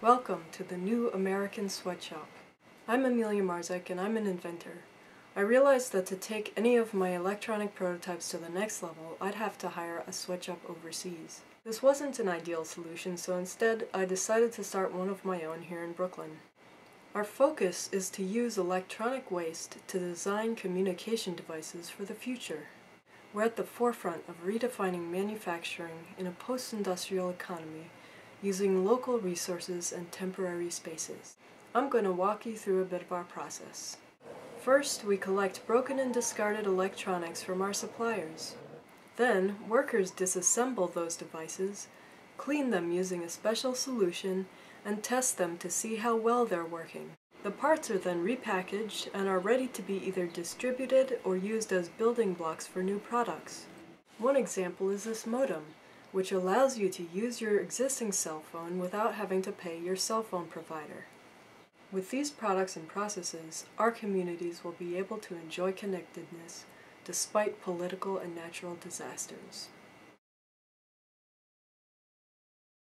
Welcome to the new American Sweatshop. I'm Amelia Marzec and I'm an inventor. I realized that to take any of my electronic prototypes to the next level, I'd have to hire a sweatshop overseas. This wasn't an ideal solution, so instead I decided to start one of my own here in Brooklyn. Our focus is to use electronic waste to design communication devices for the future. We're at the forefront of redefining manufacturing in a post-industrial economy using local resources and temporary spaces. I'm going to walk you through a bit of our process. First, we collect broken and discarded electronics from our suppliers. Then, workers disassemble those devices, clean them using a special solution, and test them to see how well they're working. The parts are then repackaged and are ready to be either distributed or used as building blocks for new products. One example is this modem, which allows you to use your existing cell phone without having to pay your cell phone provider. With these products and processes, our communities will be able to enjoy connectedness despite political and natural disasters.